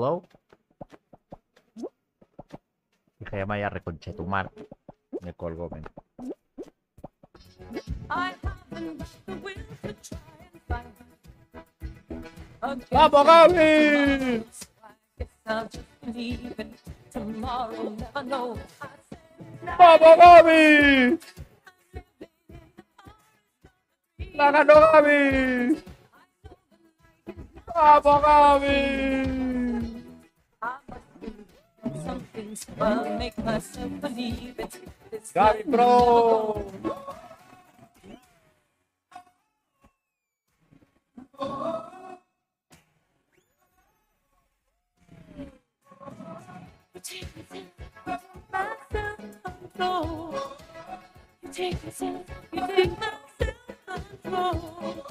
Hello. Dije, llama ya reconchetumar. Me colgó, men. ¡Vamos, Gaby! ¡Vamos, Gaby! ¡La ganó Gaby! ¡Vamos, Gaby! Do I'll make myself believe it. Gaby love Pro! You take myself. You take myself, you take my control.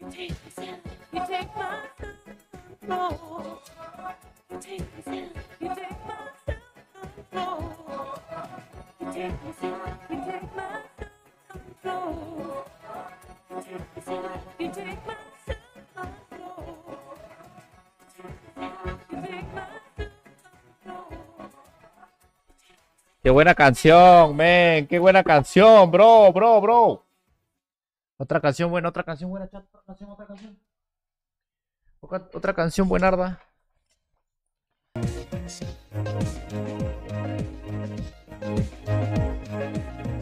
You take myself, you take my control. ¡Qué buena canción, men! ¡Qué buena canción, bro, bro, bro! Otra canción buena, otra canción buena, chat. Otra canción, otra canción. Otra, canción.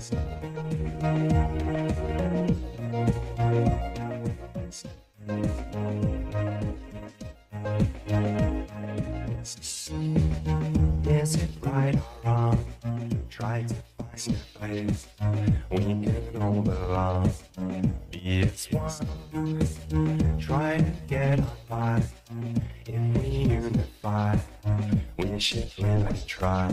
Is it right or wrong? Try to find a place we can all belong. Be as one. Try to get on by. If we unify, we should really try.